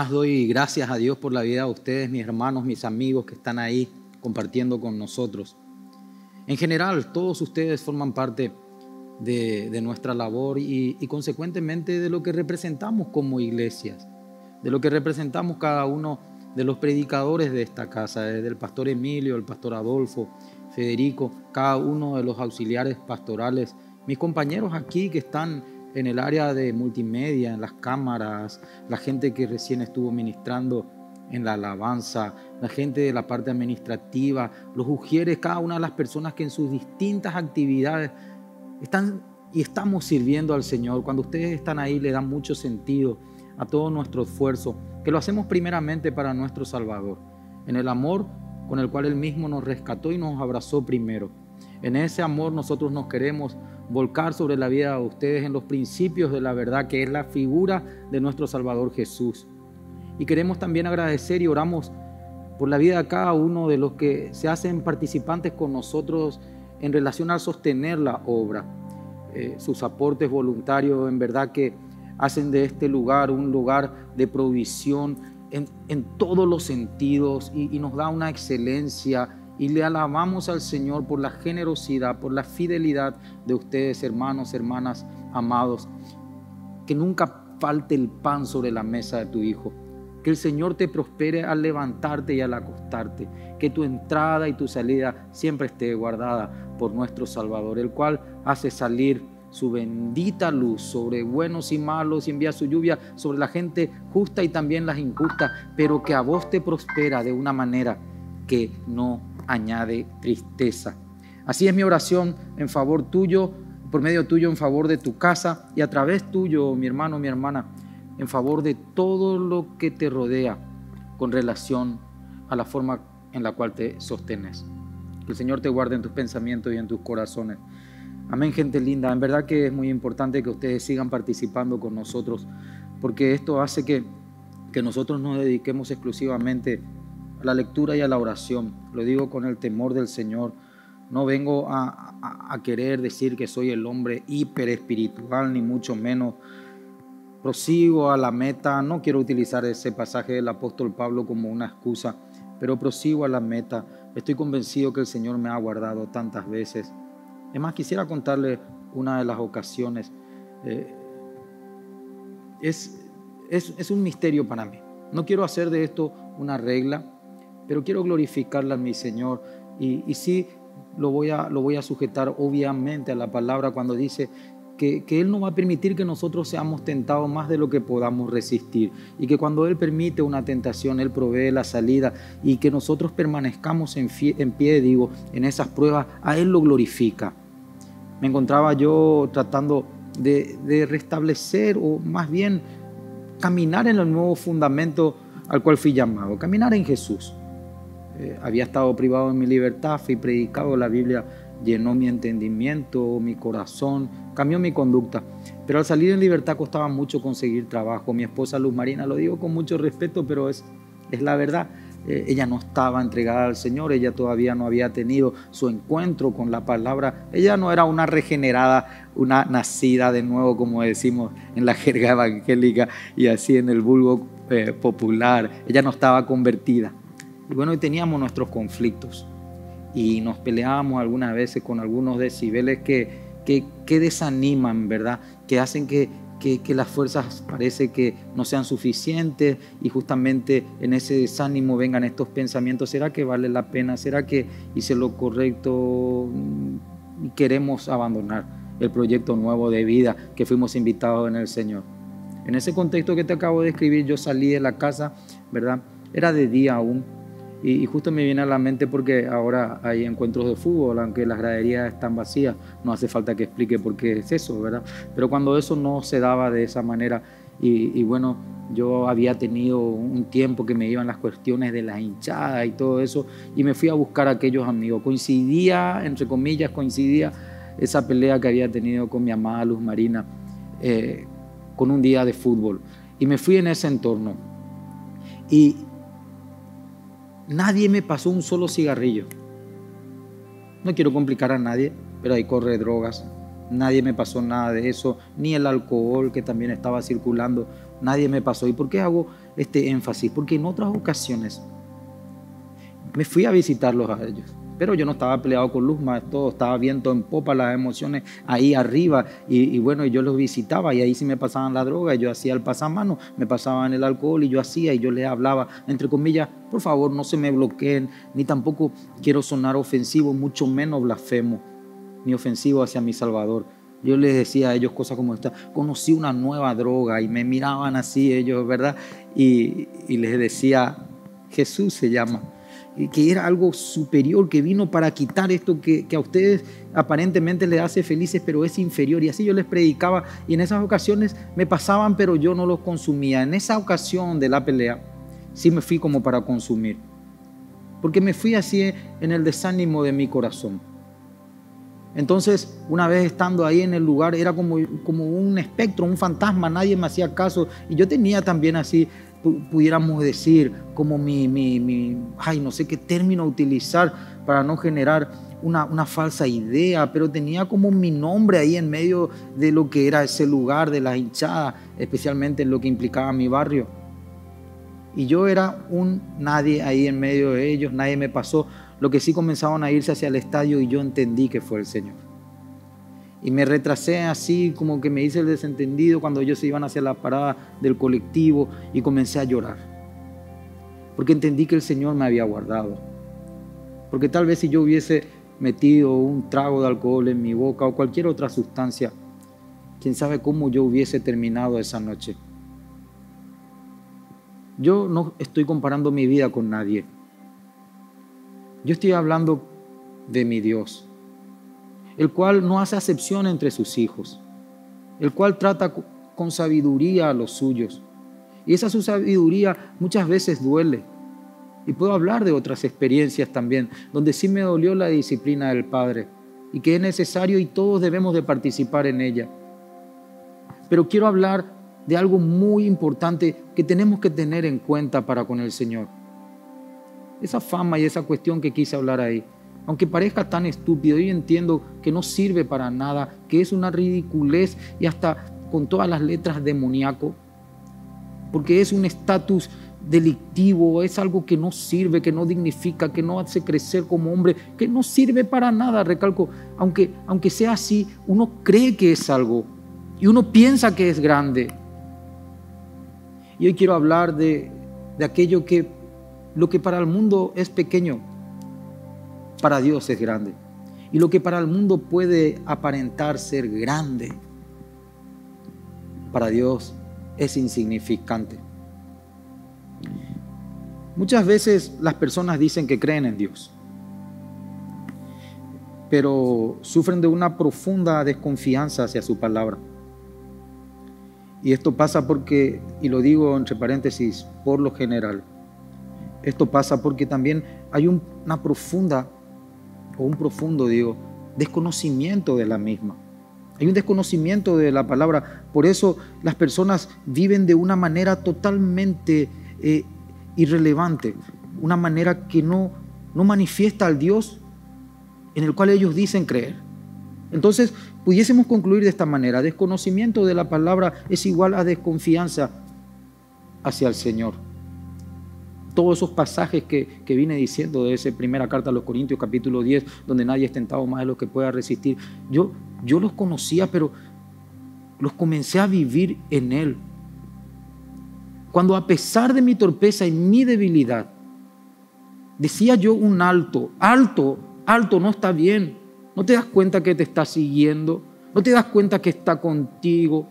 más doy gracias a Dios por la vida de ustedes, mis hermanos, mis amigos que están ahí compartiendo con nosotros. En general, todos ustedes forman parte de, nuestra labor y, y, consecuentemente de lo que representamos como iglesias, de lo que representamos cada uno de los predicadores de esta casa, desde el pastor Emilio, el pastor Adolfo, Federico, cada uno de los auxiliares pastorales, mis compañeros aquí que están en el área de multimedia, en las cámaras, la gente que recién estuvo ministrando en la alabanza, la gente de la parte administrativa, los ujieres, cada una de las personas que en sus distintas actividades están y estamos sirviendo al Señor. Cuando ustedes están ahí le dan mucho sentido a todo nuestro esfuerzo, que lo hacemos primeramente para nuestro Salvador, en el amor con el cual Él mismo nos rescató y nos abrazó primero. En ese amor nosotros nos queremos volcar sobre la vida de ustedes en los principios de la verdad, que es la figura de nuestro Salvador Jesús. Y queremos también agradecer y oramos por la vida de cada uno de los que se hacen participantes con nosotros en relación a sostener la obra. Eh, sus aportes voluntarios en verdad que hacen de este lugar un lugar de provisión en, todos los sentidos y nos da una excelencia y le alabamos al Señor por la generosidad, por la fidelidad de ustedes, hermanos, hermanas, amados. Que nunca falte el pan sobre la mesa de tu Hijo. Que el Señor te prospere al levantarte y al acostarte. Que tu entrada y tu salida siempre esté guardada por nuestro Salvador, el cual hace salir su bendita luz sobre buenos y malos y envía su lluvia sobre la gente justa y también las injustas, pero que a vos te prospera de una manera que no añade tristeza. Así es mi oración en favor tuyo, por medio tuyo en favor de tu casa y a través tuyo, mi hermano, mi hermana, en favor de todo lo que te rodea con relación a la forma en la cual te sostenes. Que el Señor te guarde en tus pensamientos y en tus corazones. Amén, gente linda. En verdad que es muy importante que ustedes sigan participando con nosotros, porque esto hace que, que nosotros nos dediquemos exclusivamente la lectura y a la oración. Lo digo con el temor del Señor. No vengo a, querer decir que soy el hombre hiper espiritual, ni mucho menos. Prosigo a la meta. No quiero utilizar ese pasaje del apóstol Pablo como una excusa, pero prosigo a la meta. Estoy convencido que el Señor me ha guardado tantas veces. Es más, quisiera contarle una de las ocasiones. Eh, es, es, es un misterio para mí. No quiero hacer de esto una regla, pero quiero glorificarla a mi Señor. Y, y sí, lo voy, a, lo voy a sujetar obviamente a la palabra cuando dice que, que, Él no va a permitir que nosotros seamos tentados más de lo que podamos resistir. Y que cuando Él permite una tentación, Él provee la salida. Y que nosotros permanezcamos en, en pie, digo, en esas pruebas, a Él lo glorifica. Me encontraba yo tratando de, de restablecer o más bien caminar en el nuevo fundamento al cual fui llamado, caminar en Jesús. Eh, había estado privado de mi libertad, fui predicado, la Biblia llenó mi entendimiento, mi corazón, cambió mi conducta. Pero al salir en libertad costaba mucho conseguir trabajo. Mi esposa Luz Marina, lo digo con mucho respeto, pero es, es la verdad. Eh, ella no estaba entregada al Señor, ella todavía no había tenido su encuentro con la palabra. Ella no era una regenerada, una nacida de nuevo, como decimos en la jerga evangélica y así en el vulgo eh, popular. Ella no estaba convertida. Y bueno, y teníamos nuestros conflictos y nos peleábamos algunas veces con algunos decibeles que, que, desaniman, ¿verdad? Que hacen que, que, las fuerzas parece que no sean suficientes y justamente en ese desánimo vengan estos pensamientos, ¿será que vale la pena? ¿Será que hice lo correcto? Y queremos abandonar el proyecto nuevo de vida que fuimos invitados en el Señor. En ese contexto que te acabo de escribir, yo salí de la casa, ¿verdad? Era de día aún, y, justo me viene a la mente porque ahora hay encuentros de fútbol, aunque las graderías están vacías, no hace falta que explique por qué es eso, ¿verdad? Pero cuando eso no se daba de esa manera, y, bueno, yo había tenido un tiempo que me iban las cuestiones de la hinchada y todo eso, y me fui a buscar a aquellos amigos. Coincidía, entre comillas, coincidía esa pelea que había tenido con mi amada Luz Marina eh, con un día de fútbol. Y me fui en ese entorno. Y, Nadie me pasó un solo cigarrillo. No quiero complicar a nadie, pero ahí corre drogas. Nadie me pasó nada de eso, ni el alcohol que también estaba circulando nadie me pasó. ¿Y por qué hago este énfasis? Porque en otras ocasiones me fui a visitarlos a ellos. Pero yo no estaba peleado con Luz, más todo estaba viento en popa, las emociones ahí arriba. Y, bueno, yo los visitaba y ahí sí me pasaban la droga, yo hacía el pasamano, me pasaban el alcohol y yo hacía y yo les hablaba, entre comillas, por favor, no se me bloqueen, ni tampoco quiero sonar ofensivo, mucho menos blasfemo, ni ofensivo hacia mi Salvador. Yo les decía a ellos cosas como esta, conocí una nueva droga y me miraban así ellos, ¿verdad? Y, y les decía, Jesús se llama que era algo superior, que vino para quitar esto que, a ustedes aparentemente les hace felices, pero es inferior. Y así yo les predicaba y en esas ocasiones me pasaban, pero yo no los consumía. En esa ocasión de la pelea, sí me fui como para consumir. Porque me fui así en el desánimo de mi corazón. Entonces, una vez estando ahí en el lugar, era como, como un espectro, un fantasma, nadie me hacía caso. Y yo tenía también así pudiéramos decir, como mi, mi, ay, no sé qué término utilizar para no generar una, una, falsa idea, pero tenía como mi nombre ahí en medio de lo que era ese lugar de la hinchada, especialmente en lo que implicaba mi barrio. Y yo era un nadie ahí en medio de ellos, nadie me pasó. Lo que sí comenzaban a irse hacia el estadio y yo entendí que fue el Señor. Y me retrasé así, como que me hice el desentendido cuando ellos se iban hacia la parada del colectivo y comencé a llorar. Porque entendí que el Señor me había guardado. Porque tal vez si yo hubiese metido un trago de alcohol en mi boca o cualquier otra sustancia, quién sabe cómo yo hubiese terminado esa noche. Yo no estoy comparando mi vida con nadie. Yo estoy hablando de mi Dios el cual no hace acepción entre sus hijos, el cual trata con sabiduría a los suyos. Y esa su sabiduría muchas veces duele. Y puedo hablar de otras experiencias también, donde sí me dolió la disciplina del Padre y que es necesario y todos debemos de participar en ella. Pero quiero hablar de algo muy importante que tenemos que tener en cuenta para con el Señor. Esa fama y esa cuestión que quise hablar ahí aunque parezca tan estúpido, yo entiendo que no sirve para nada, que es una ridiculez y hasta con todas las letras demoníaco, porque es un estatus delictivo, es algo que no sirve, que no dignifica, que no hace crecer como hombre, que no sirve para nada, recalco, aunque, aunque sea así, uno cree que es algo y uno piensa que es grande. Y hoy quiero hablar de, de aquello que lo que para el mundo es pequeño, para Dios es grande. Y lo que para el mundo puede aparentar ser grande, para Dios es insignificante. Muchas veces las personas dicen que creen en Dios, pero sufren de una profunda desconfianza hacia su palabra. Y esto pasa porque, y lo digo entre paréntesis, por lo general, esto pasa porque también hay una profunda o un profundo, digo, desconocimiento de la misma. Hay un desconocimiento de la palabra. Por eso las personas viven de una manera totalmente eh, irrelevante, una manera que no, no manifiesta al Dios en el cual ellos dicen creer. Entonces, pudiésemos concluir de esta manera, desconocimiento de la palabra es igual a desconfianza hacia el Señor todos esos pasajes que, que, vine diciendo de esa primera carta a los Corintios capítulo 10, donde nadie es tentado más de lo que pueda resistir, yo, yo los conocía, pero los comencé a vivir en Él. Cuando a pesar de mi torpeza y mi debilidad, decía yo un alto, alto, alto, no está bien. No te das cuenta que te está siguiendo, no te das cuenta que está contigo.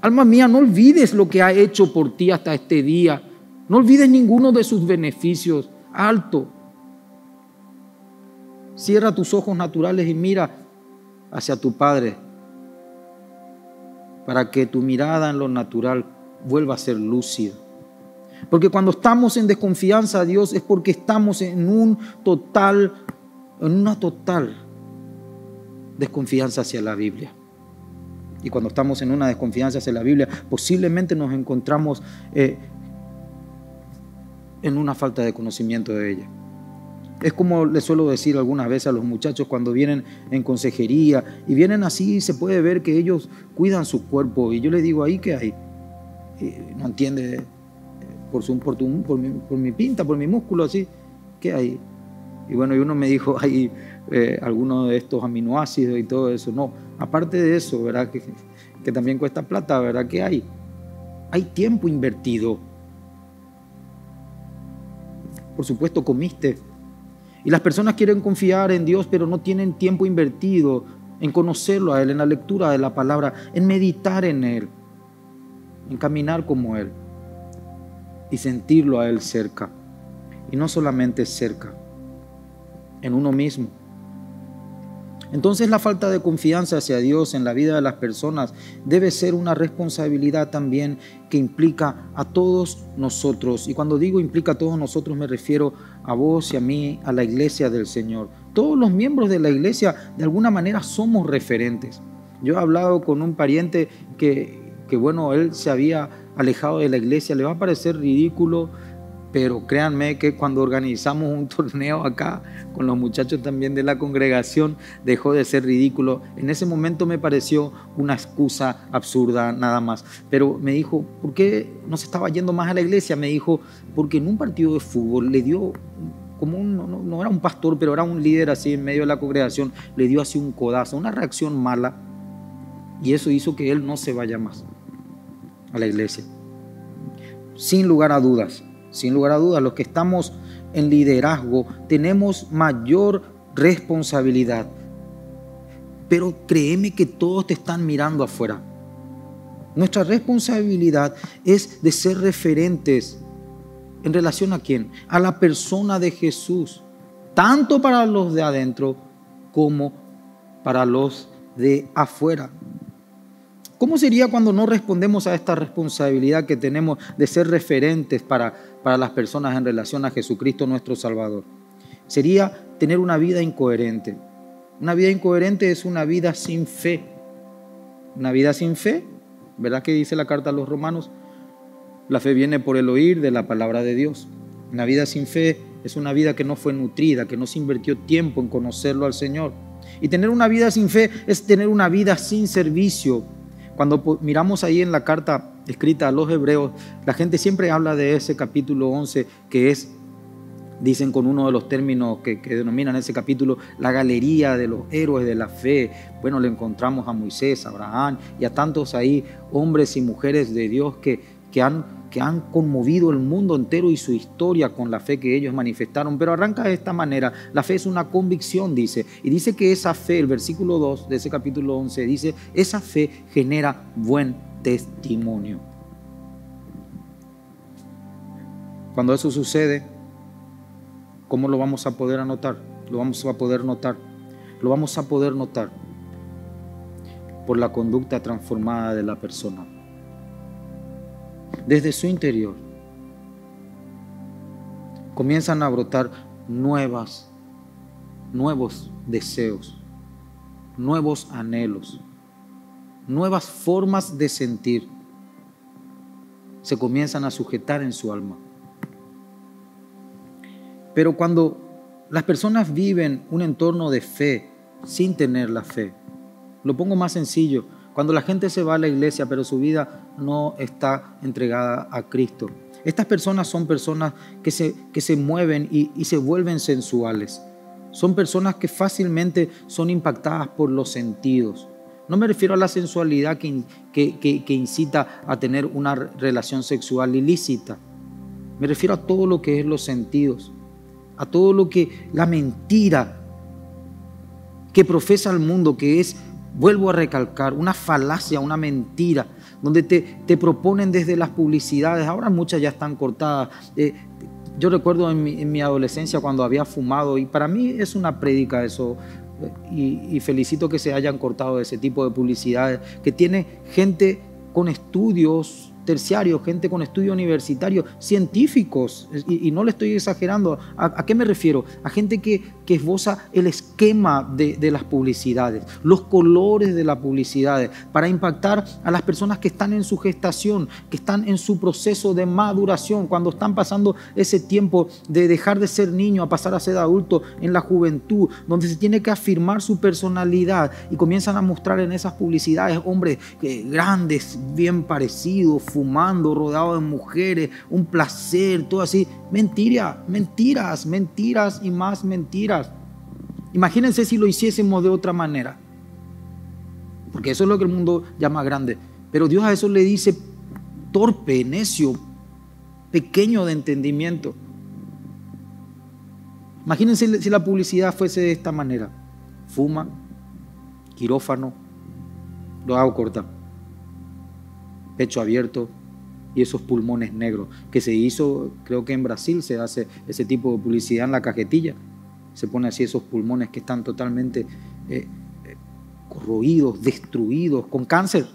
Alma mía, no olvides lo que ha hecho por ti hasta este día. No olvides ninguno de sus beneficios. Alto. Cierra tus ojos naturales y mira hacia tu Padre para que tu mirada en lo natural vuelva a ser lúcida. Porque cuando estamos en desconfianza a Dios es porque estamos en un total, en una total desconfianza hacia la Biblia. Y cuando estamos en una desconfianza hacia la Biblia, posiblemente nos encontramos eh, en una falta de conocimiento de ella. Es como le suelo decir algunas veces a los muchachos cuando vienen en consejería y vienen así, se puede ver que ellos cuidan su cuerpo y yo les digo ahí que hay. no entiende por, su, por, por, mi, por, mi, pinta, por mi músculo, así. ¿Qué hay? Y bueno, y uno me dijo, hay eh, algunos de estos aminoácidos y todo eso. No, aparte de eso, ¿verdad? Que, que también cuesta plata, ¿verdad? ¿Qué hay? Hay tiempo invertido. Por supuesto, comiste. Y las personas quieren confiar en Dios, pero no tienen tiempo invertido en conocerlo a Él, en la lectura de la palabra, en meditar en Él, en caminar como Él y sentirlo a Él cerca. Y no solamente cerca, en uno mismo. Entonces la falta de confianza hacia Dios en la vida de las personas debe ser una responsabilidad también que implica a todos nosotros. Y cuando digo implica a todos nosotros me refiero a vos y a mí, a la iglesia del Señor. Todos los miembros de la iglesia de alguna manera somos referentes. Yo he hablado con un pariente que, que bueno, él se había alejado de la iglesia, le va a parecer ridículo, pero créanme que cuando organizamos un torneo acá con los muchachos también de la congregación, dejó de ser ridículo. En ese momento me pareció una excusa absurda nada más. Pero me dijo, ¿por qué no se estaba yendo más a la iglesia? Me dijo, porque en un partido de fútbol le dio como no, era un pastor, pero era un líder así en medio de la congregación, le dio así un codazo, una reacción mala, y eso hizo que él no se vaya más a la iglesia. Sin lugar a dudas, sin lugar a dudas, los que estamos en liderazgo tenemos mayor responsabilidad. Pero créeme que todos te están mirando afuera. Nuestra responsabilidad es de ser referentes en relación a quién? A la persona de Jesús, tanto para los de adentro como para los de afuera. ¿Cómo sería cuando no respondemos a esta responsabilidad que tenemos de ser referentes para, para las personas en relación a Jesucristo nuestro Salvador? Sería tener una vida incoherente. Una vida incoherente es una vida sin fe. Una vida sin fe, ¿verdad que dice la carta a los romanos? La fe viene por el oír de la palabra de Dios. Una vida sin fe es una vida que no fue nutrida, que no se invirtió tiempo en conocerlo al Señor. Y tener una vida sin fe es tener una vida sin servicio, cuando miramos ahí en la carta escrita a los hebreos, la gente siempre habla de ese capítulo 11 que es, dicen con uno de los términos que, denominan ese capítulo, la galería de los héroes de la fe. Bueno, le encontramos a Moisés, a Abraham y a tantos ahí hombres y mujeres de Dios que, que han que han conmovido el mundo entero y su historia con la fe que ellos manifestaron. Pero arranca de esta manera. La fe es una convicción, dice. Y dice que esa fe, el versículo 2 de ese capítulo 11, dice, esa fe genera buen testimonio. Cuando eso sucede, ¿cómo lo vamos a poder anotar? Lo vamos a poder notar. Lo vamos a poder notar por la conducta transformada de la persona desde su interior, comienzan a brotar nuevas, nuevos deseos, nuevos anhelos, nuevas formas de sentir. Se comienzan a sujetar en su alma. Pero cuando las personas viven un entorno de fe sin tener la fe, lo pongo más sencillo, cuando la gente se va a la iglesia, pero su vida no está entregada a Cristo. Estas personas son personas que se, que se mueven y, se vuelven sensuales. Son personas que fácilmente son impactadas por los sentidos. No me refiero a la sensualidad que, que, que, incita a tener una relación sexual ilícita. Me refiero a todo lo que es los sentidos, a todo lo que la mentira que profesa el mundo, que es vuelvo a recalcar, una falacia, una mentira, donde te, te proponen desde las publicidades, ahora muchas ya están cortadas. Eh, yo recuerdo en mi, adolescencia cuando había fumado, y para mí es una prédica eso, y, y felicito que se hayan cortado ese tipo de publicidades, que tiene gente con estudios terciarios, gente con estudio universitario, científicos, y, no le estoy exagerando. ¿A, qué me refiero? A gente que, que esboza el esquema de, de, las publicidades, los colores de las publicidades, para impactar a las personas que están en su gestación, que están en su proceso de maduración, cuando están pasando ese tiempo de dejar de ser niño a pasar a ser adulto en la juventud, donde se tiene que afirmar su personalidad y comienzan a mostrar en esas publicidades hombres grandes, bien parecidos, fumando, rodeado de mujeres, un placer, todo así. Mentira, mentiras, mentiras y más mentiras. Imagínense si lo hiciésemos de otra manera. Porque eso es lo que el mundo llama grande. Pero Dios a eso le dice torpe, necio, pequeño de entendimiento. Imagínense si la publicidad fuese de esta manera. Fuma, quirófano, lo hago corta, pecho abierto y esos pulmones negros, que se hizo, creo que en Brasil se hace ese tipo de publicidad en la cajetilla, se pone así esos pulmones que están totalmente eh, eh, corroídos, destruidos, con cáncer.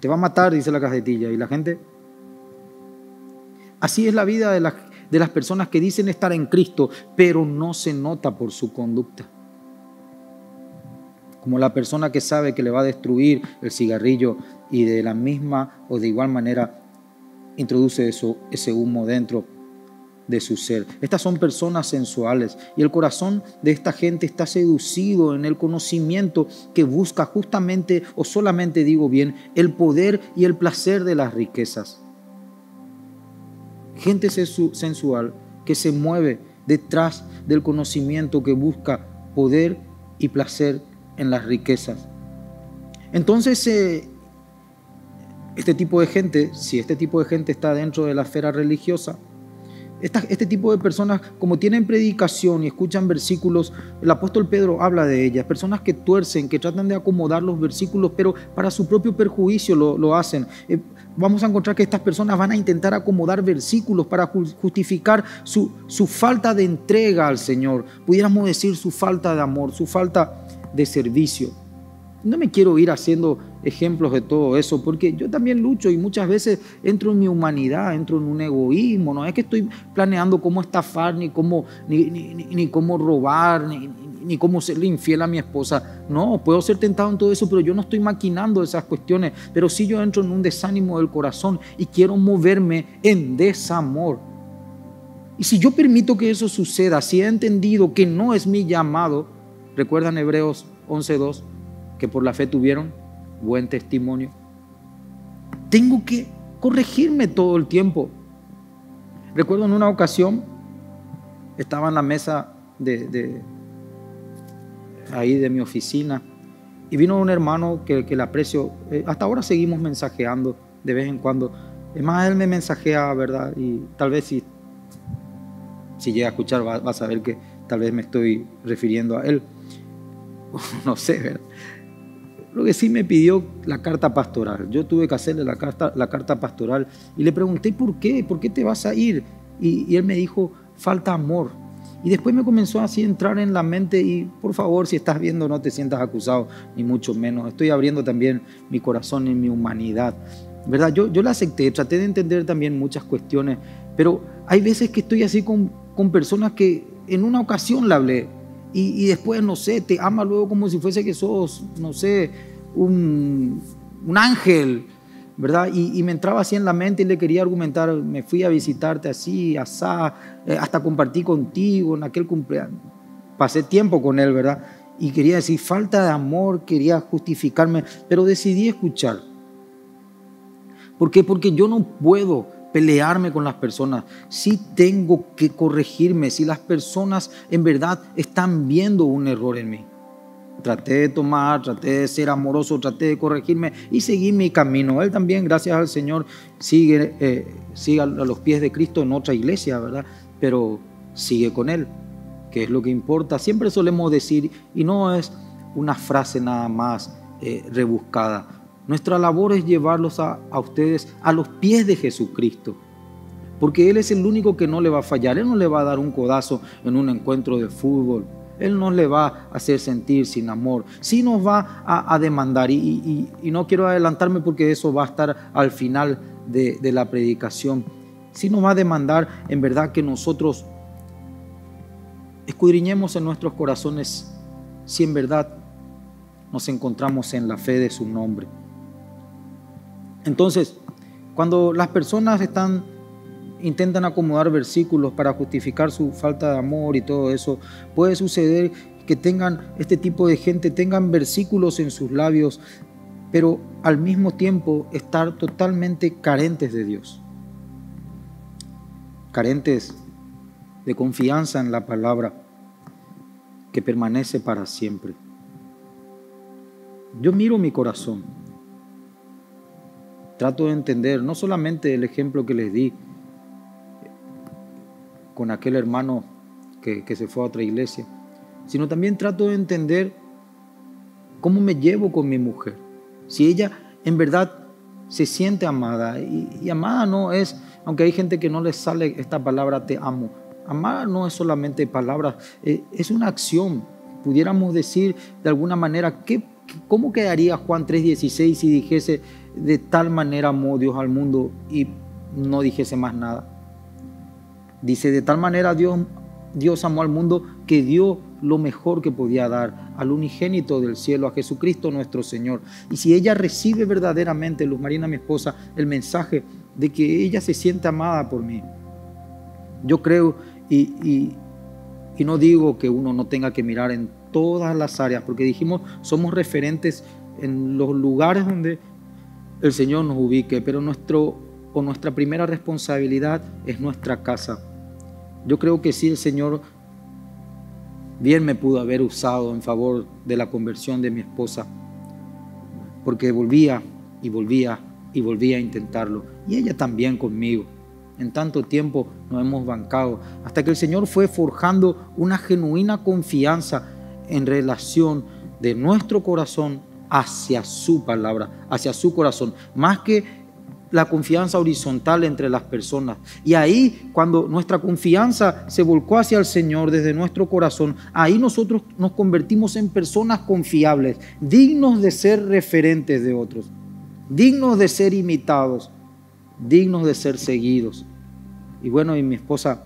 Te va a matar, dice la cajetilla, y la gente... Así es la vida de las, de las personas que dicen estar en Cristo, pero no se nota por su conducta como la persona que sabe que le va a destruir el cigarrillo y de la misma o de igual manera introduce eso, ese humo dentro de su ser. Estas son personas sensuales y el corazón de esta gente está seducido en el conocimiento que busca justamente o solamente digo bien el poder y el placer de las riquezas. Gente sensual que se mueve detrás del conocimiento que busca poder y placer en las riquezas. Entonces, eh, este tipo de gente, si este tipo de gente está dentro de la esfera religiosa, este tipo de personas, como tienen predicación y escuchan versículos, el apóstol Pedro habla de ellas, personas que tuercen, que tratan de acomodar los versículos, pero para su propio perjuicio lo, hacen. Eh, vamos a encontrar que estas personas van a intentar acomodar versículos para justificar su, su falta de entrega al Señor, pudiéramos decir su falta de amor, su falta de servicio. No me quiero ir haciendo ejemplos de todo eso, porque yo también lucho y muchas veces entro en mi humanidad, entro en un egoísmo. No es que estoy planeando cómo estafar, ni cómo, ni, cómo robar, ni, ni, cómo serle infiel a mi esposa. No, puedo ser tentado en todo eso, pero yo no estoy maquinando esas cuestiones. Pero sí yo entro en un desánimo del corazón y quiero moverme en desamor. Y si yo permito que eso suceda, si he entendido que no es mi llamado, ¿Recuerdan Hebreos 11.2? Que por la fe tuvieron buen testimonio. Tengo que corregirme todo el tiempo. Recuerdo en una ocasión, estaba en la mesa de, ahí de mi oficina y vino un hermano que, que le aprecio. Eh, hasta ahora seguimos mensajeando de vez en cuando. Es más, él me mensajea, ¿verdad? Y tal vez si, si llega a escuchar va, va a saber que tal vez me estoy refiriendo a él. no sé, ¿verdad? Lo que sí me pidió la carta pastoral. Yo tuve que hacerle la carta, la carta pastoral y le pregunté por qué, por qué te vas a ir. Y, él me dijo, falta amor. Y después me comenzó así a entrar en la mente y por favor, si estás viendo, no te sientas acusado, ni mucho menos. Estoy abriendo también mi corazón y mi humanidad. ¿Verdad? Yo, la acepté, traté de entender también muchas cuestiones, pero hay veces que estoy así con, con personas que en una ocasión la hablé, y, después, no sé, te ama luego como si fuese que sos, no sé, un, ángel, ¿verdad? Y, me entraba así en la mente y le quería argumentar, me fui a visitarte así, asá, eh, hasta compartí contigo en aquel cumpleaños. Pasé tiempo con él, ¿verdad? Y quería decir, falta de amor, quería justificarme, pero decidí escuchar. ¿Por qué? Porque yo no puedo pelearme con las personas, si tengo que corregirme, si las personas en verdad están viendo un error en mí. Traté de tomar, traté de ser amoroso, traté de corregirme y seguí mi camino. Él también, gracias al Señor, sigue, eh, a los pies de Cristo en otra iglesia, ¿verdad? Pero sigue con Él, que es lo que importa. Siempre solemos decir, y no es una frase nada más eh, rebuscada, nuestra labor es llevarlos a, ustedes a los pies de Jesucristo. Porque Él es el único que no le va a fallar. Él no le va a dar un codazo en un encuentro de fútbol. Él no le va a hacer sentir sin amor. Sí nos va a, demandar. Y, no quiero adelantarme porque eso va a estar al final de, de la predicación. Sí nos va a demandar en verdad que nosotros escudriñemos en nuestros corazones si en verdad nos encontramos en la fe de su nombre. Entonces, cuando las personas están intentan acomodar versículos para justificar su falta de amor y todo eso, puede suceder que tengan este tipo de gente tengan versículos en sus labios pero al mismo tiempo estar totalmente carentes de Dios, carentes de confianza en la palabra que permanece para siempre. Yo miro mi corazón, trato de entender no solamente el ejemplo que les di con aquel hermano que, que se fue a otra iglesia, sino también trato de entender cómo me llevo con mi mujer. Si ella en verdad se siente amada, y, amada no es, aunque hay gente que no le sale esta palabra te amo, amar no es solamente palabras, eh, es una acción. Pudiéramos decir de alguna manera, ¿qué, ¿cómo quedaría Juan 3:16 si dijese, de tal manera amó Dios al mundo y no dijese más nada? Dice, de tal manera Dios, Dios amó al mundo que dio lo mejor que podía dar al unigénito del cielo, a Jesucristo nuestro Señor. Y si ella recibe verdaderamente, Luz Marina, mi esposa, el mensaje de que ella se siente amada por mí, yo creo y, y, no digo que uno no tenga que mirar en todas las áreas, porque dijimos, somos referentes en los lugares donde el Señor nos ubique, pero nuestro o nuestra primera responsabilidad es nuestra casa. Yo creo que sí el Señor bien me pudo haber usado en favor de la conversión de mi esposa, porque volvía y volvía y volvía a intentarlo, y ella también conmigo. En tanto tiempo nos hemos bancado, hasta que el Señor fue forjando una genuina confianza en relación de nuestro corazón hacia su palabra, hacia su corazón, más que la confianza horizontal entre las personas. Y ahí, cuando nuestra confianza se volcó hacia el Señor desde nuestro corazón, ahí nosotros nos convertimos en personas confiables, dignos de ser referentes de otros, dignos de ser imitados, dignos de ser seguidos. Y bueno, y mi esposa,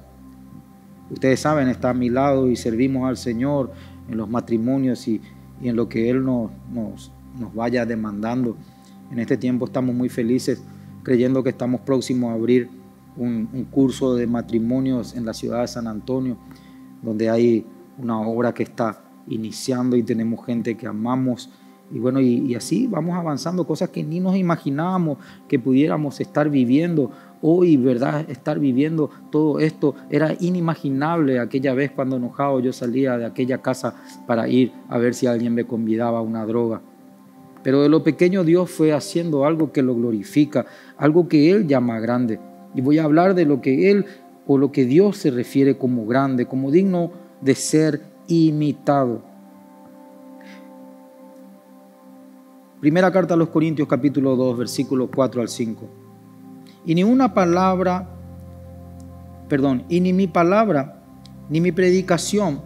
ustedes saben, está a mi lado y servimos al Señor en los matrimonios y, en lo que Él nos, nos, nos vaya demandando. En este tiempo estamos muy felices creyendo que estamos próximos a abrir un, curso de matrimonios en la ciudad de San Antonio, donde hay una obra que está iniciando y tenemos gente que amamos. Y bueno, y, así vamos avanzando, cosas que ni nos imaginábamos que pudiéramos estar viviendo hoy, ¿verdad? Estar viviendo todo esto era inimaginable aquella vez cuando enojado yo salía de aquella casa para ir a ver si alguien me convidaba a una droga. Pero de lo pequeño Dios fue haciendo algo que lo glorifica, algo que Él llama grande. Y voy a hablar de lo que Él o lo que Dios se refiere como grande, como digno de ser imitado. Primera carta a los Corintios capítulo 2, versículos 4 al 5. Y ni una palabra, perdón, y ni mi palabra, ni mi predicación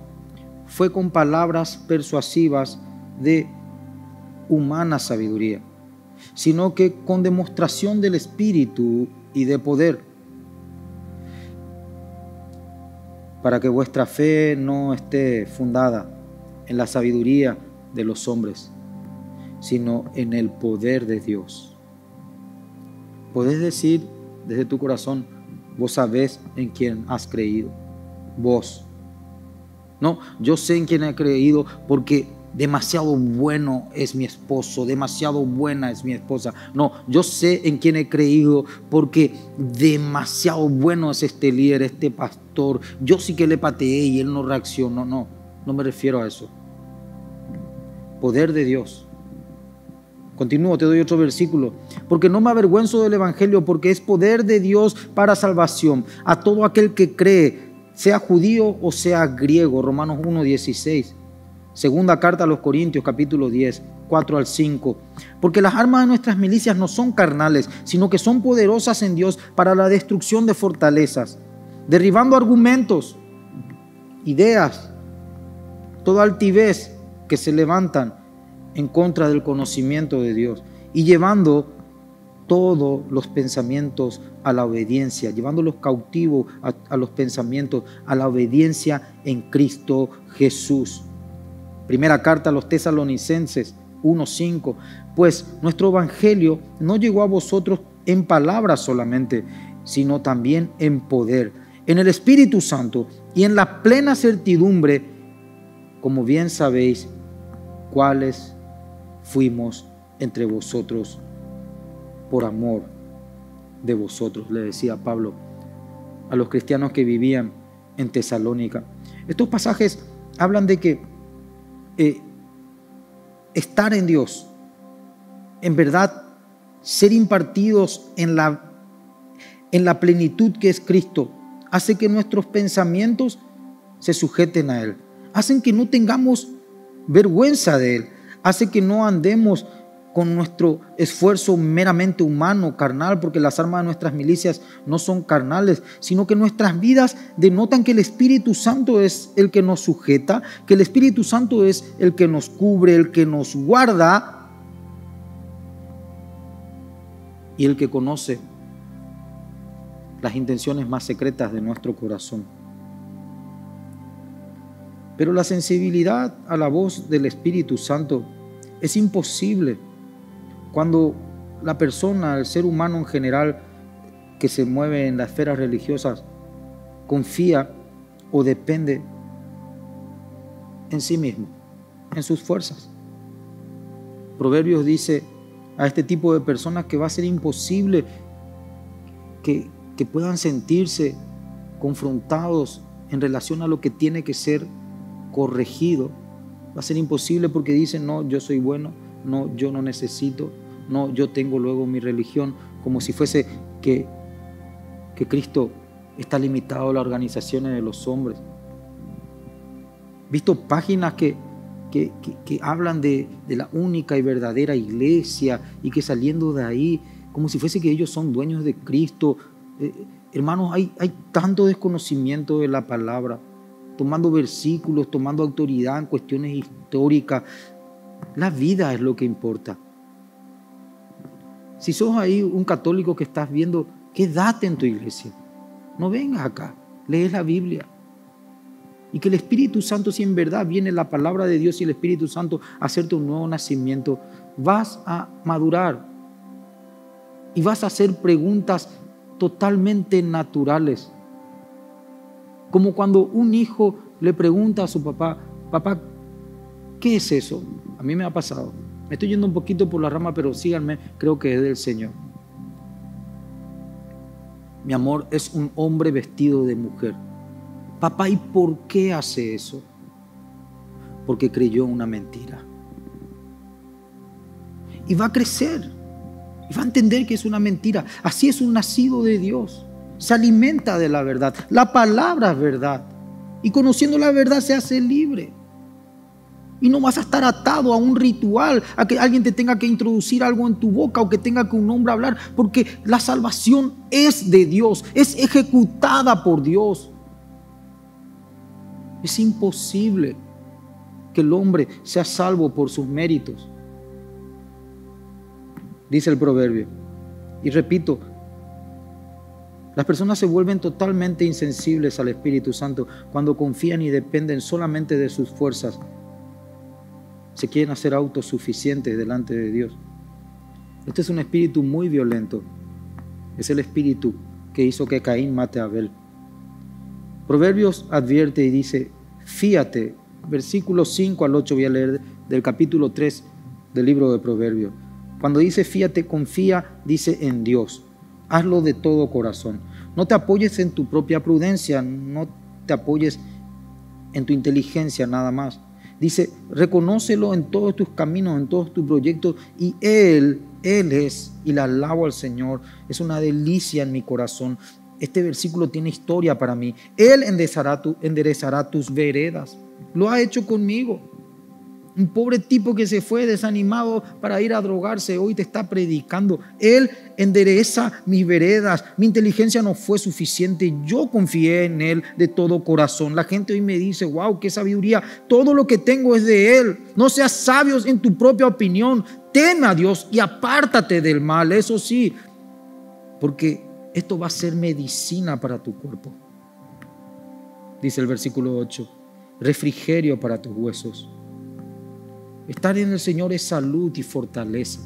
fue con palabras persuasivas de humana sabiduría, sino que con demostración del Espíritu y de poder, para que vuestra fe no esté fundada en la sabiduría de los hombres, sino en el poder de Dios. Podés decir desde tu corazón, vos sabés en quién has creído, vos. No, yo sé en quién he creído porque demasiado bueno es mi esposo, demasiado buena es mi esposa. No, yo sé en quién he creído porque demasiado bueno es este líder, este pastor. Yo sí que le pateé y él no reaccionó. No, no me refiero a eso. Poder de Dios. Continúo, te doy otro versículo. Porque no me avergüenzo del Evangelio, porque es poder de Dios para salvación a todo aquel que cree, sea judío o sea griego. Romanos 1.16. Segunda carta a los Corintios capítulo 10, 4 al 5. Porque las armas de nuestras milicias no son carnales, sino que son poderosas en Dios para la destrucción de fortalezas, derribando argumentos, ideas, toda altivez que se levantan en contra del conocimiento de Dios y llevando todos los pensamientos a la obediencia, llevándolos cautivos a, a los pensamientos, a la obediencia en Cristo Jesús. Primera carta a los tesalonicenses 1.5, pues nuestro evangelio no llegó a vosotros en palabras solamente, sino también en poder, en el Espíritu Santo y en la plena certidumbre, como bien sabéis, cuáles fuimos entre vosotros por amor de vosotros, le decía Pablo a los cristianos que vivían en Tesalónica. Estos pasajes hablan de que eh, estar en Dios, en verdad, ser impartidos en la, en la plenitud que es Cristo, hace que nuestros pensamientos se sujeten a Él, hacen que no tengamos vergüenza de Él, hace que no andemos con nuestro esfuerzo meramente humano, carnal, porque las armas de nuestras milicias no son carnales, sino que nuestras vidas denotan que el Espíritu Santo es el que nos sujeta, que el Espíritu Santo es el que nos cubre, el que nos guarda y el que conoce las intenciones más secretas de nuestro corazón. Pero la sensibilidad a la voz del Espíritu Santo es imposible cuando la persona, el ser humano en general que se mueve en las esferas religiosas, confía o depende en sí mismo, en sus fuerzas. Proverbios dice a este tipo de personas que va a ser imposible que, que puedan sentirse confrontados en relación a lo que tiene que ser corregido. Va a ser imposible porque dicen, no, yo soy bueno, no, yo no necesito, no, yo tengo luego mi religión, como si fuese que, que Cristo está limitado a las organizaciones de los hombres. Visto páginas que, que, hablan de, la única y verdadera iglesia y que saliendo de ahí, como si fuese que ellos son dueños de Cristo. Eh, hermanos, hay, hay tanto desconocimiento de la palabra, tomando versículos, tomando autoridad en cuestiones históricas, la vida es lo que importa. Si sos ahí un católico que estás viendo, quédate en tu iglesia. No vengas acá, lees la Biblia. Y que el Espíritu Santo, si en verdad viene la palabra de Dios y el Espíritu Santo a hacerte un nuevo nacimiento, vas a madurar y vas a hacer preguntas totalmente naturales. Como cuando un hijo le pregunta a su papá, papá, ¿qué es eso? A mí me ha pasado. Me estoy yendo un poquito por la rama, pero síganme, creo que es del Señor. Mi amor es un hombre vestido de mujer. Papá, ¿y por qué hace eso? Porque creyó una mentira. Y va a crecer. Y va a entender que es una mentira. Así es un nacido de Dios. Se alimenta de la verdad. La palabra es verdad. Y conociendo la verdad se hace libre. Y no vas a estar atado a un ritual, a que alguien te tenga que introducir algo en tu boca o que tenga que un hombre hablar, porque la salvación es de Dios, es ejecutada por Dios. Es imposible que el hombre sea salvo por sus méritos, dice el proverbio. Y repito, las personas se vuelven totalmente insensibles al Espíritu Santo cuando confían y dependen solamente de sus fuerzas se quieren hacer autosuficientes delante de Dios. Este es un espíritu muy violento. Es el espíritu que hizo que Caín mate a Abel. Proverbios advierte y dice, fíate, versículos 5 al 8 voy a leer del capítulo 3 del libro de Proverbios. Cuando dice fíate, confía, dice en Dios. Hazlo de todo corazón. No te apoyes en tu propia prudencia, no te apoyes en tu inteligencia nada más. Dice, reconócelo en todos tus caminos, en todos tus proyectos, y Él, Él es, y la alabo al Señor, es una delicia en mi corazón. Este versículo tiene historia para mí. Él enderezará, enderezará tus veredas. Lo ha hecho conmigo. Un pobre tipo que se fue desanimado para ir a drogarse, hoy te está predicando. Él endereza mis veredas. Mi inteligencia no fue suficiente. Yo confié en Él de todo corazón. La gente hoy me dice, wow, qué sabiduría. Todo lo que tengo es de Él. No seas sabios en tu propia opinión. Teme a Dios y apártate del mal. Eso sí, porque esto va a ser medicina para tu cuerpo. Dice el versículo 8, refrigerio para tus huesos. Estar en el Señor es salud y fortaleza.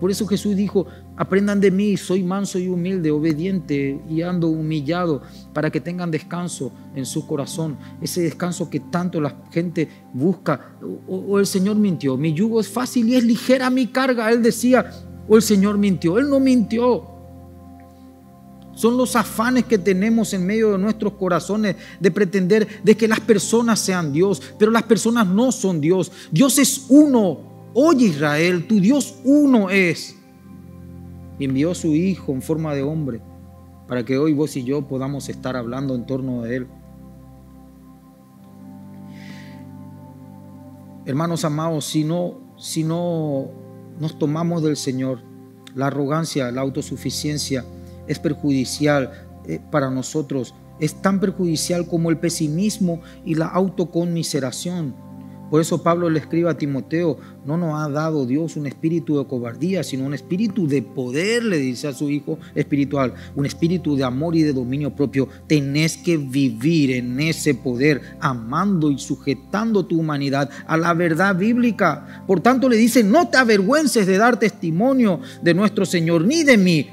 Por eso Jesús dijo, aprendan de mí, soy manso y humilde, obediente y ando humillado, para que tengan descanso en su corazón, ese descanso que tanto la gente busca. O, el Señor mintió, mi yugo es fácil y es ligera mi carga, Él decía, o el Señor mintió, Él no mintió. Son los afanes que tenemos en medio de nuestros corazones de pretender de que las personas sean Dios, pero las personas no son Dios. Dios es uno. Oye Israel, tu Dios uno es. Y envió su Hijo en forma de hombre para que hoy vos y yo podamos estar hablando en torno de Él. Hermanos amados, si no, si no nos tomamos del Señor, la arrogancia, la autosuficiencia es perjudicial eh, para nosotros, es tan perjudicial como el pesimismo y la autoconmiseración. Por eso Pablo le escribe a Timoteo, no nos ha dado Dios un espíritu de cobardía, sino un espíritu de poder, le dice a su hijo espiritual, un espíritu de amor y de dominio propio. Tenés que vivir en ese poder, amando y sujetando tu humanidad a la verdad bíblica. Por tanto le dice, no te avergüences de dar testimonio de nuestro Señor, ni de mí,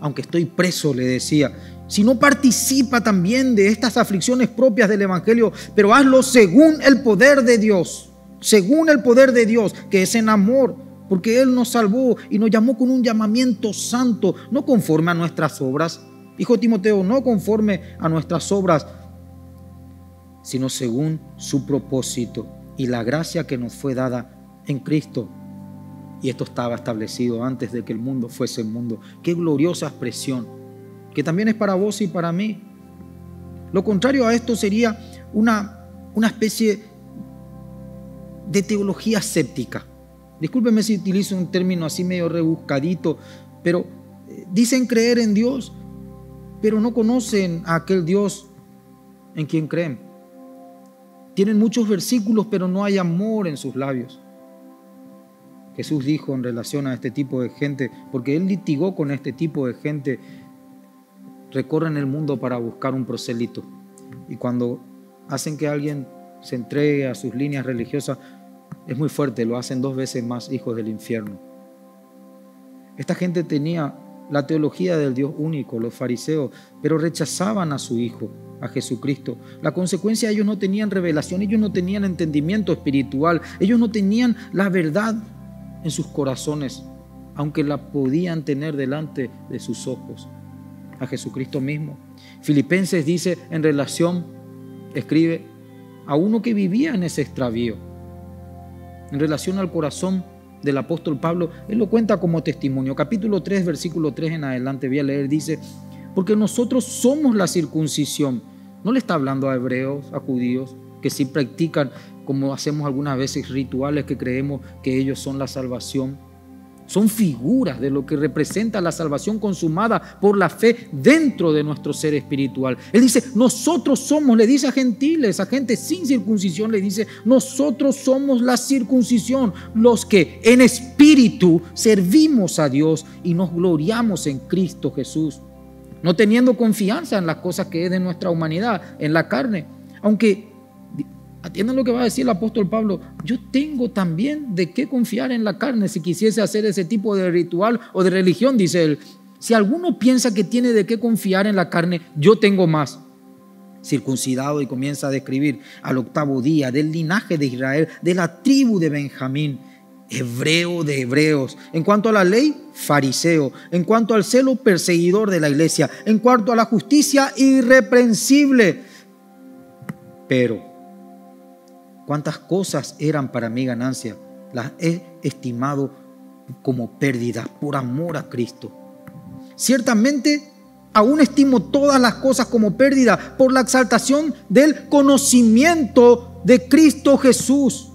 aunque estoy preso, le decía si no participa también de estas aflicciones propias del Evangelio, pero hazlo según el poder de Dios, según el poder de Dios, que es en amor, porque Él nos salvó y nos llamó con un llamamiento santo, no conforme a nuestras obras. Hijo Timoteo, no conforme a nuestras obras, sino según su propósito y la gracia que nos fue dada en Cristo. Y esto estaba establecido antes de que el mundo fuese el mundo. Qué gloriosa expresión que también es para vos y para mí. Lo contrario a esto sería una, una especie de teología séptica. Discúlpeme si utilizo un término así medio rebuscadito, pero eh, dicen creer en Dios, pero no conocen a aquel Dios en quien creen. Tienen muchos versículos, pero no hay amor en sus labios. Jesús dijo en relación a este tipo de gente, porque él litigó con este tipo de gente recorren el mundo para buscar un prosélito. Y cuando hacen que alguien se entregue a sus líneas religiosas, es muy fuerte, lo hacen dos veces más hijos del infierno. Esta gente tenía la teología del Dios único, los fariseos, pero rechazaban a su Hijo, a Jesucristo. La consecuencia, ellos no tenían revelación, ellos no tenían entendimiento espiritual, ellos no tenían la verdad en sus corazones, aunque la podían tener delante de sus ojos a Jesucristo mismo. Filipenses dice en relación, escribe, a uno que vivía en ese extravío. En relación al corazón del apóstol Pablo, él lo cuenta como testimonio. Capítulo 3, versículo 3 en adelante, voy a leer, dice, porque nosotros somos la circuncisión. No le está hablando a hebreos, a judíos, que sí practican, como hacemos algunas veces, rituales que creemos que ellos son la salvación son figuras de lo que representa la salvación consumada por la fe dentro de nuestro ser espiritual. Él dice, nosotros somos, le dice a gentiles, a gente sin circuncisión, le dice, nosotros somos la circuncisión, los que en espíritu servimos a Dios y nos gloriamos en Cristo Jesús, no teniendo confianza en las cosas que es de nuestra humanidad, en la carne, aunque Atiendan lo que va a decir el apóstol Pablo. Yo tengo también de qué confiar en la carne si quisiese hacer ese tipo de ritual o de religión, dice él. Si alguno piensa que tiene de qué confiar en la carne, yo tengo más. Circuncidado y comienza a describir al octavo día del linaje de Israel, de la tribu de Benjamín, hebreo de hebreos. En cuanto a la ley, fariseo. En cuanto al celo, perseguidor de la iglesia. En cuanto a la justicia, irreprensible. Pero cuántas cosas eran para mí ganancia, las he estimado como pérdida por amor a Cristo. Ciertamente, aún estimo todas las cosas como pérdida por la exaltación del conocimiento de Cristo Jesús.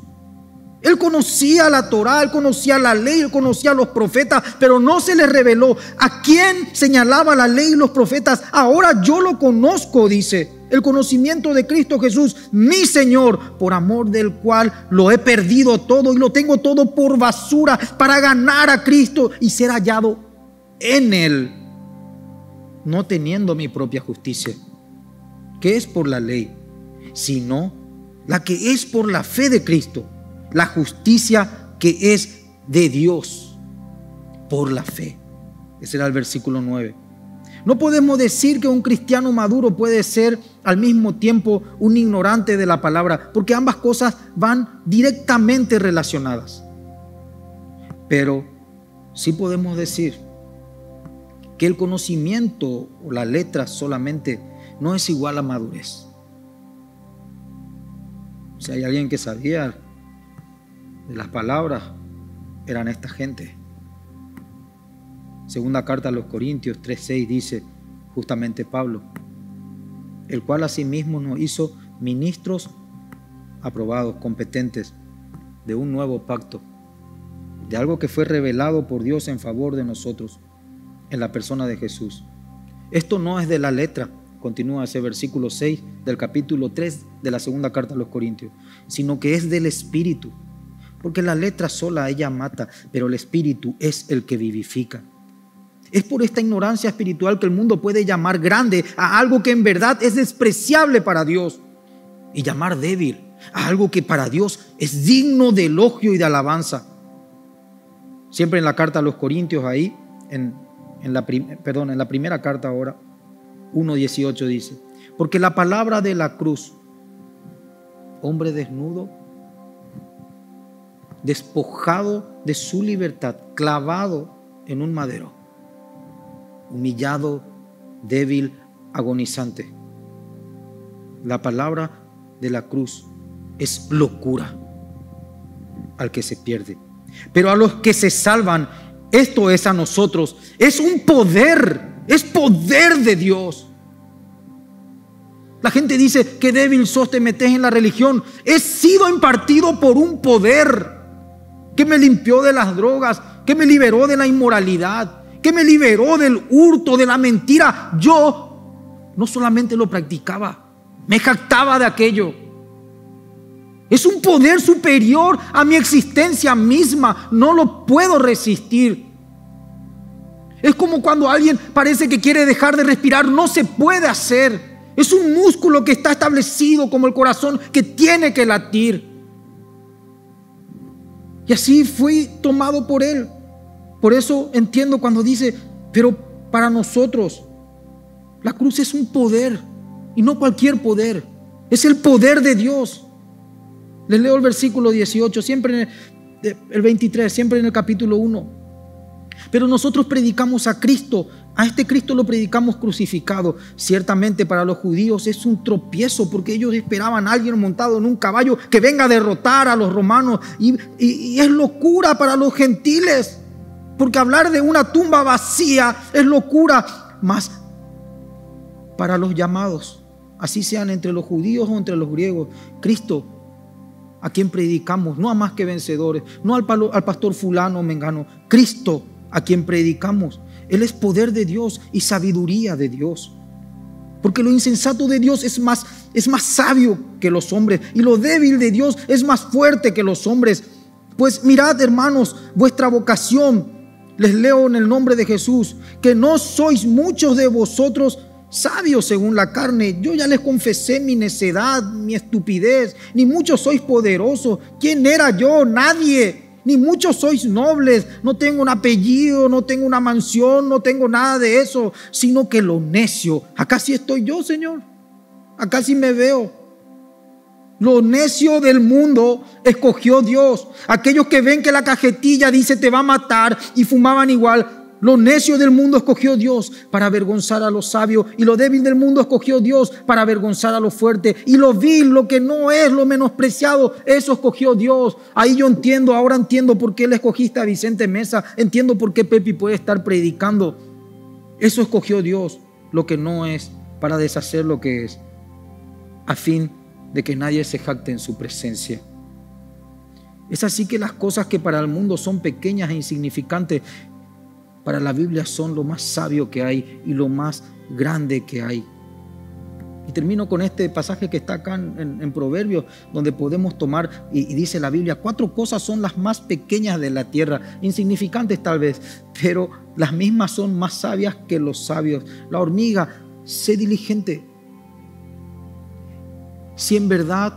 Él conocía la Torá, él conocía la ley, él conocía a los profetas, pero no se le reveló a quién señalaba la ley y los profetas. Ahora yo lo conozco, dice el conocimiento de Cristo Jesús, mi Señor, por amor del cual lo he perdido todo y lo tengo todo por basura para ganar a Cristo y ser hallado en Él, no teniendo mi propia justicia, que es por la ley, sino la que es por la fe de Cristo, la justicia que es de Dios por la fe. Ese era el versículo 9. No podemos decir que un cristiano maduro puede ser al mismo tiempo un ignorante de la palabra, porque ambas cosas van directamente relacionadas. Pero sí podemos decir que el conocimiento o la letra solamente no es igual a madurez. Si hay alguien que sabía de las palabras, eran esta gente. Segunda carta a los Corintios 3:6 dice justamente Pablo, el cual asimismo nos hizo ministros aprobados, competentes de un nuevo pacto, de algo que fue revelado por Dios en favor de nosotros en la persona de Jesús. Esto no es de la letra, continúa ese versículo 6 del capítulo 3 de la segunda carta a los Corintios, sino que es del Espíritu, porque la letra sola ella mata, pero el Espíritu es el que vivifica. Es por esta ignorancia espiritual que el mundo puede llamar grande a algo que en verdad es despreciable para Dios y llamar débil a algo que para Dios es digno de elogio y de alabanza. Siempre en la carta a los Corintios ahí, en, la, perdón, en la primera carta ahora, 1.18 dice, porque la palabra de la cruz, hombre desnudo, despojado de su libertad, clavado en un madero humillado, débil, agonizante. La palabra de la cruz es locura al que se pierde. Pero a los que se salvan, esto es a nosotros, es un poder, es poder de Dios. La gente dice que débil sos te metes en la religión. He sido impartido por un poder que me limpió de las drogas, que me liberó de la inmoralidad, que me liberó del hurto, de la mentira. Yo no solamente lo practicaba, me jactaba de aquello. Es un poder superior a mi existencia misma. No lo puedo resistir. Es como cuando alguien parece que quiere dejar de respirar. No se puede hacer. Es un músculo que está establecido como el corazón que tiene que latir. Y así fui tomado por él. Por eso entiendo cuando dice, pero para nosotros la cruz es un poder y no cualquier poder. Es el poder de Dios. Les leo el versículo 18, siempre en el, el 23, siempre en el capítulo 1. Pero nosotros predicamos a Cristo, a este Cristo lo predicamos crucificado. Ciertamente para los judíos es un tropiezo porque ellos esperaban a alguien montado en un caballo que venga a derrotar a los romanos. Y es locura para los gentiles. Porque hablar de una tumba vacía es locura, más para los llamados, así sean entre los judíos o entre los griegos, Cristo, a quien predicamos, no a más que vencedores, no al, pastor fulano o mengano, Cristo, a quien predicamos. Él es poder de Dios y sabiduría de Dios. Porque lo insensato de Dios es más, es más sabio que los hombres y lo débil de Dios es más fuerte que los hombres. Pues mirad, hermanos, vuestra vocación les leo en el nombre de Jesús, que no sois muchos de vosotros sabios según la carne. Yo ya les confesé mi necedad, mi estupidez, ni muchos sois poderosos. ¿Quién era yo? Nadie. Ni muchos sois nobles. No tengo un apellido, no tengo una mansión, no tengo nada de eso, sino que lo necio. Acá sí estoy yo, Señor. Acá sí me veo. Lo necio del mundo escogió Dios. Aquellos que ven que la cajetilla dice te va a matar y fumaban igual. Lo necio del mundo escogió Dios para avergonzar a los sabios. Y lo débil del mundo escogió Dios para avergonzar a los fuertes. Y lo vil, lo que no es, lo menospreciado, eso escogió Dios. Ahí yo entiendo, ahora entiendo por qué le escogiste a Vicente Mesa. Entiendo por qué Pepi puede estar predicando. Eso escogió Dios, lo que no es, para deshacer lo que es. A fin de que nadie se jacte en su presencia. Es así que las cosas que para el mundo son pequeñas e insignificantes, para la Biblia son lo más sabio que hay y lo más grande que hay. Y termino con este pasaje que está acá en, Proverbios, donde podemos tomar, y, y, dice la Biblia, cuatro cosas son las más pequeñas de la tierra, insignificantes tal vez, pero las mismas son más sabias que los sabios. La hormiga, sé diligente, si en verdad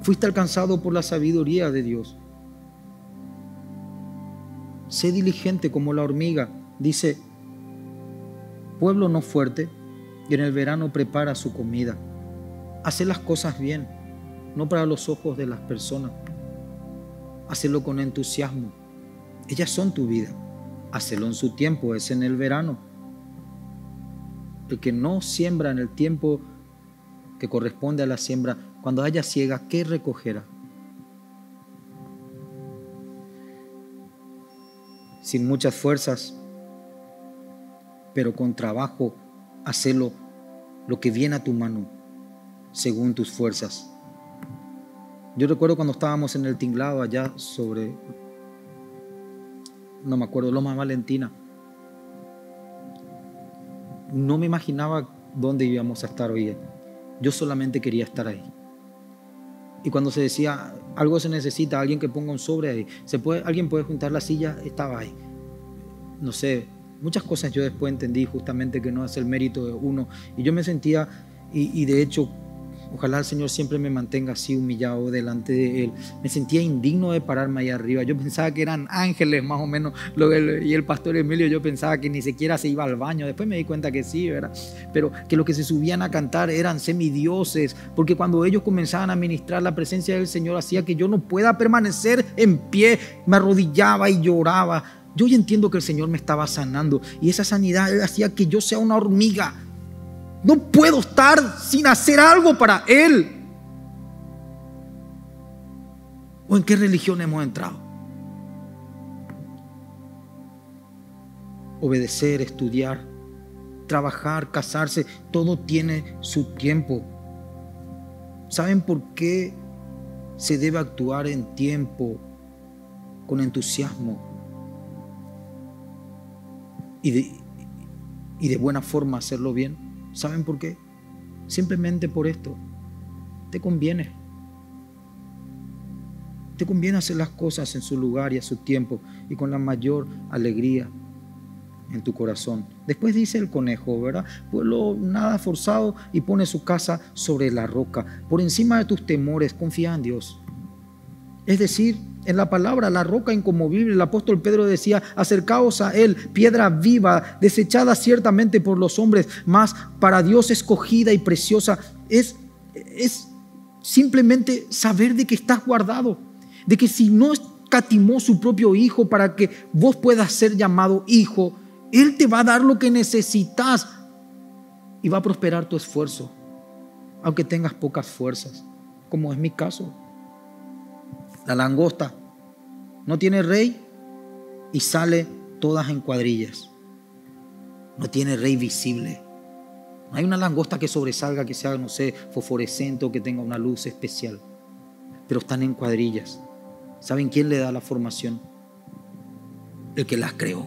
fuiste alcanzado por la sabiduría de Dios. sé diligente como la hormiga. Dice, pueblo no fuerte, y en el verano prepara su comida. Hace las cosas bien, no para los ojos de las personas. Hacelo con entusiasmo. Ellas son tu vida. Hacelo en su tiempo, es en el verano. El que no siembra en el tiempo que corresponde a la siembra, cuando haya ciega, ¿qué recogerá? Sin muchas fuerzas, pero con trabajo, hacelo lo que viene a tu mano, según tus fuerzas. Yo recuerdo cuando estábamos en el tinglado allá sobre, no me acuerdo, Loma Valentina. No me imaginaba dónde íbamos a estar hoy. Yo solamente quería estar ahí. Y cuando se decía, algo se necesita, alguien que ponga un sobre ahí, se puede, alguien puede juntar la silla, estaba ahí. No sé, muchas cosas yo después entendí justamente que no es el mérito de uno. Y yo me sentía, y, y de hecho Ojalá el Señor siempre me mantenga así humillado delante de Él. Me sentía indigno de pararme ahí arriba. Yo pensaba que eran ángeles más o menos. Y el pastor Emilio yo pensaba que ni siquiera se iba al baño. Después me di cuenta que sí, ¿verdad? Pero que los que se subían a cantar eran semidioses. Porque cuando ellos comenzaban a ministrar la presencia del Señor hacía que yo no pueda permanecer en pie. Me arrodillaba y lloraba. Yo ya entiendo que el Señor me estaba sanando. Y esa sanidad hacía que yo sea una hormiga no puedo estar sin hacer algo para Él. ¿O en qué religión hemos entrado? Obedecer, estudiar, trabajar, casarse, todo tiene su tiempo. ¿Saben por qué se debe actuar en tiempo, con entusiasmo y de, y de buena forma hacerlo bien? ¿Saben por qué? Simplemente por esto. Te conviene. Te conviene hacer las cosas en su lugar y a su tiempo y con la mayor alegría en tu corazón. Después dice el conejo, ¿verdad? Pueblo nada forzado y pone su casa sobre la roca. Por encima de tus temores, confía en Dios. Es decir, en la palabra, la roca incomovible, el apóstol Pedro decía, acercaos a él, piedra viva, desechada ciertamente por los hombres, mas para Dios escogida y preciosa. Es, es simplemente saber de que estás guardado, de que si no escatimó su propio hijo para que vos puedas ser llamado hijo, Él te va a dar lo que necesitas y va a prosperar tu esfuerzo, aunque tengas pocas fuerzas, como es mi caso. La langosta no tiene rey y sale todas en cuadrillas. No tiene rey visible. No hay una langosta que sobresalga, que sea, no sé, fosforescente o que tenga una luz especial. Pero están en cuadrillas. ¿Saben quién le da la formación? El que las creó.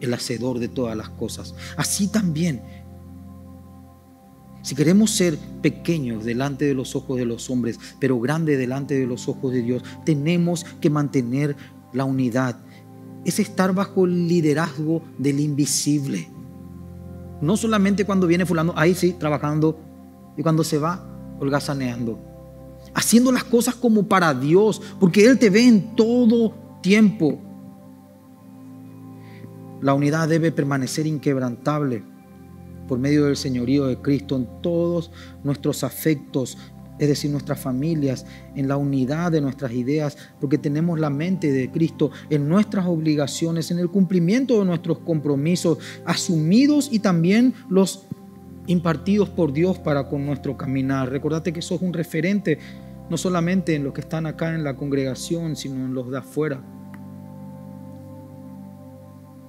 El hacedor de todas las cosas. Así también si queremos ser pequeños delante de los ojos de los hombres, pero grandes delante de los ojos de Dios, tenemos que mantener la unidad. Es estar bajo el liderazgo del invisible. No solamente cuando viene fulano, ahí sí, trabajando, y cuando se va, holgazaneando. Haciendo las cosas como para Dios, porque Él te ve en todo tiempo. La unidad debe permanecer inquebrantable por medio del señorío de Cristo en todos nuestros afectos, es decir, nuestras familias, en la unidad de nuestras ideas, porque tenemos la mente de Cristo en nuestras obligaciones, en el cumplimiento de nuestros compromisos asumidos y también los impartidos por Dios para con nuestro caminar. Recordate que sos un referente no solamente en los que están acá en la congregación, sino en los de afuera.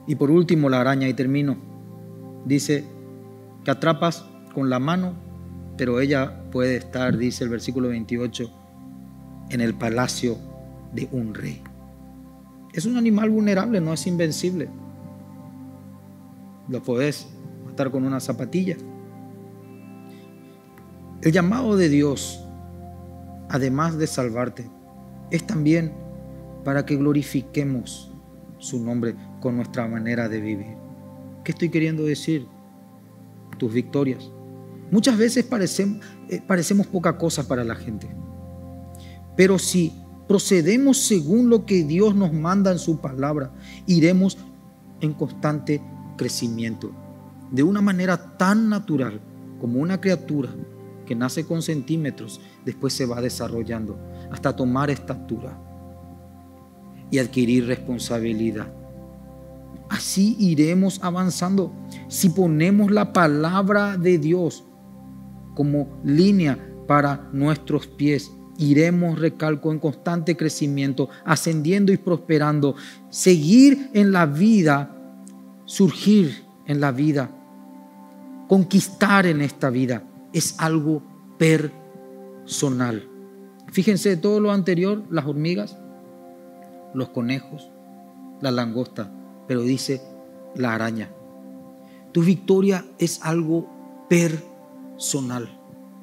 Y por último, la araña, y termino. Dice, que atrapas con la mano, pero ella puede estar, dice el versículo 28, en el palacio de un rey. Es un animal vulnerable, no es invencible. Lo puedes matar con una zapatilla. El llamado de Dios, además de salvarte, es también para que glorifiquemos su nombre con nuestra manera de vivir. ¿Qué estoy queriendo decir? Tus victorias. Muchas veces parecemos, eh, parecemos poca cosa para la gente. Pero si procedemos según lo que Dios nos manda en su palabra, iremos en constante crecimiento, de una manera tan natural como una criatura que nace con centímetros, después se va desarrollando hasta tomar estatura y adquirir responsabilidad. Así iremos avanzando. Si ponemos la palabra de Dios como línea para nuestros pies, iremos, recalco, en constante crecimiento, ascendiendo y prosperando. Seguir en la vida, surgir en la vida, conquistar en esta vida, es algo personal. Fíjense todo lo anterior, las hormigas, los conejos, la langosta, pero dice la araña. Tu victoria es algo personal.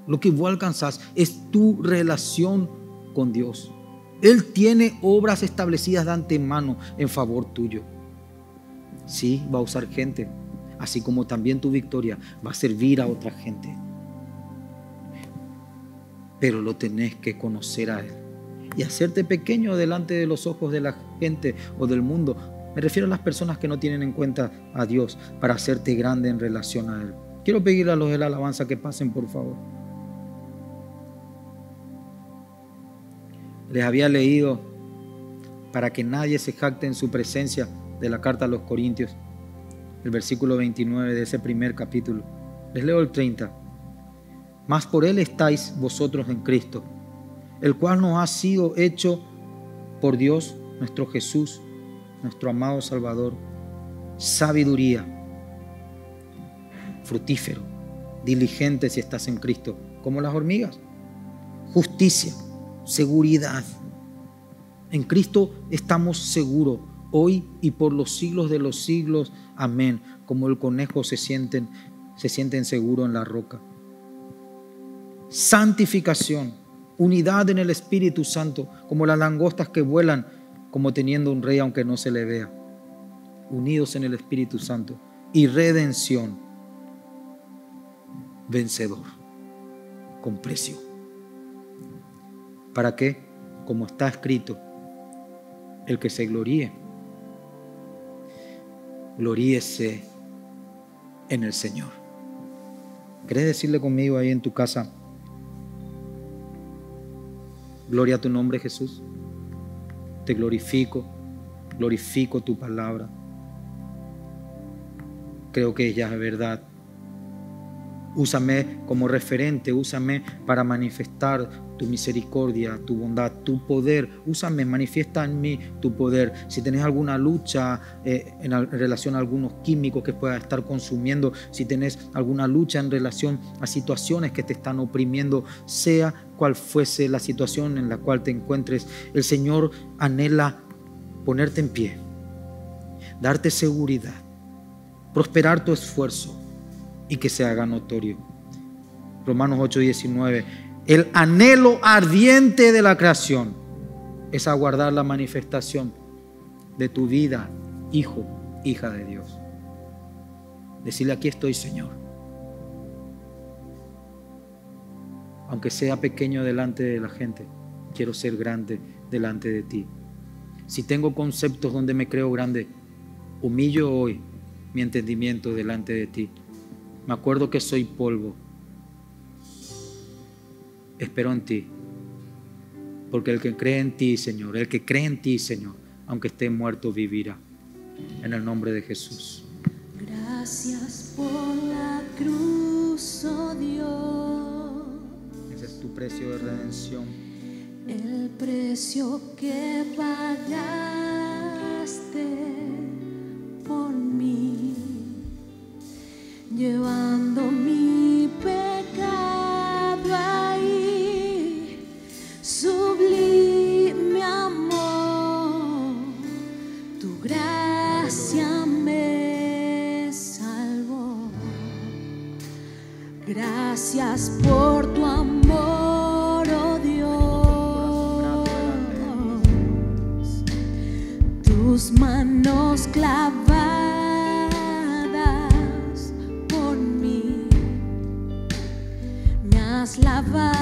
Lo que vos alcanzás es tu relación con Dios. Él tiene obras establecidas de antemano en favor tuyo. Sí, va a usar gente, así como también tu victoria va a servir a otra gente. Pero lo tenés que conocer a Él y hacerte pequeño delante de los ojos de la gente o del mundo. Me refiero a las personas que no tienen en cuenta a Dios para hacerte grande en relación a Él. Quiero pedirle a los de la alabanza que pasen, por favor. Les había leído para que nadie se jacte en su presencia de la carta a los Corintios, el versículo 29 de ese primer capítulo. Les leo el 30. Mas por Él estáis vosotros en Cristo, el cual nos ha sido hecho por Dios nuestro Jesús, nuestro amado Salvador, sabiduría, frutífero, diligente si estás en Cristo, como las hormigas, justicia, seguridad. En Cristo estamos seguros hoy y por los siglos de los siglos. Amén. Como el conejo se sienten, se sienten seguros en la roca. Santificación, unidad en el Espíritu Santo, como las langostas que vuelan como teniendo un rey aunque no se le vea. Unidos en el Espíritu Santo. Y redención, vencedor, con precio. ¿Para qué? Como está escrito, el que se gloríe, gloríese en el Señor. ¿Querés decirle conmigo ahí en tu casa? Gloria a tu nombre Jesús. Te glorifico, glorifico tu palabra. Creo que ella es verdad Úsame como referente, úsame para manifestar tu misericordia, tu bondad, tu poder. Úsame, manifiesta en mí tu poder. Si tenés alguna lucha eh, en, relación a algunos químicos que puedas estar consumiendo, si tenés alguna lucha en relación a situaciones que te están oprimiendo, sea cual fuese la situación en la cual te encuentres, el Señor anhela ponerte en pie, darte seguridad, prosperar tu esfuerzo y que se haga notorio. Romanos 8:19. El anhelo ardiente de la creación es aguardar la manifestación de tu vida, hijo, hija de Dios. Decirle, aquí estoy, Señor. Aunque sea pequeño delante de la gente, quiero ser grande delante de ti. Si tengo conceptos donde me creo grande, humillo hoy mi entendimiento delante de ti me acuerdo que soy polvo. Espero en ti. Porque el que cree en ti, Señor, el que cree en ti, Señor, aunque esté muerto, vivirá. En el nombre de Jesús. Gracias por la cruz, oh Dios. Ese es tu precio de redención. El precio que pagaste llevando mi pecado ahí, sublime amor, tu gracia me salvó. Gracias por tu amor, oh Dios, tus manos clavadas slava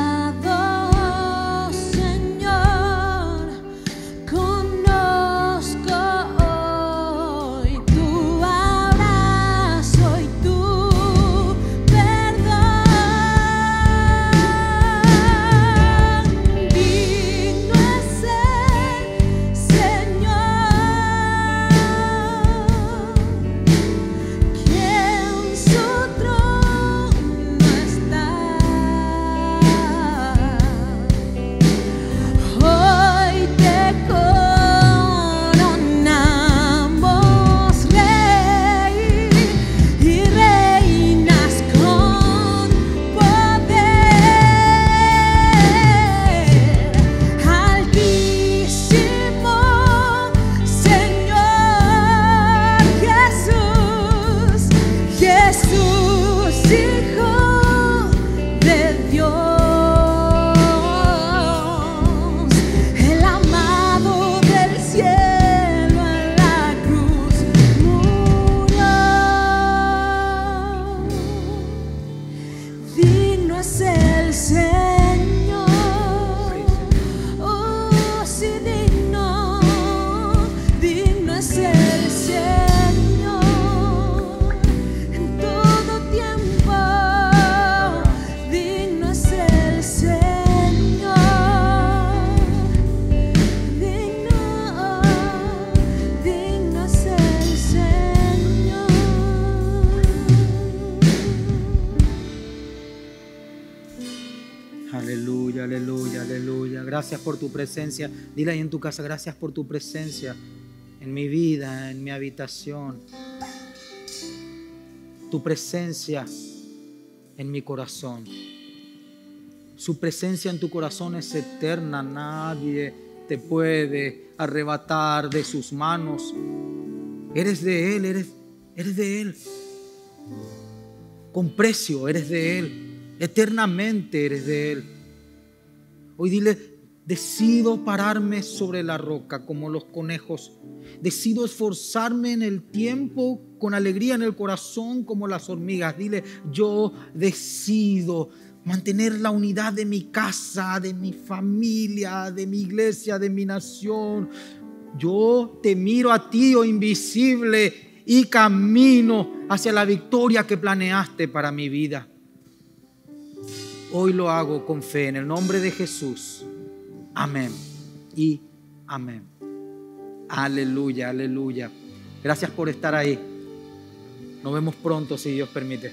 Gracias por tu presencia. Dile ahí en tu casa, gracias por tu presencia en mi vida, en mi habitación. Tu presencia en mi corazón. Su presencia en tu corazón es eterna. Nadie te puede arrebatar de sus manos. Eres de Él, eres, eres de Él. Con precio eres de Él. Eternamente eres de Él. Hoy dile, decido pararme sobre la roca como los conejos. Decido esforzarme en el tiempo con alegría en el corazón como las hormigas. Dile, yo decido mantener la unidad de mi casa, de mi familia, de mi iglesia, de mi nación. Yo te miro a ti, oh invisible, y camino hacia la victoria que planeaste para mi vida. Hoy lo hago con fe en el nombre de Jesús. Amén y amén. Aleluya, aleluya. Gracias por estar ahí. Nos vemos pronto si Dios permite.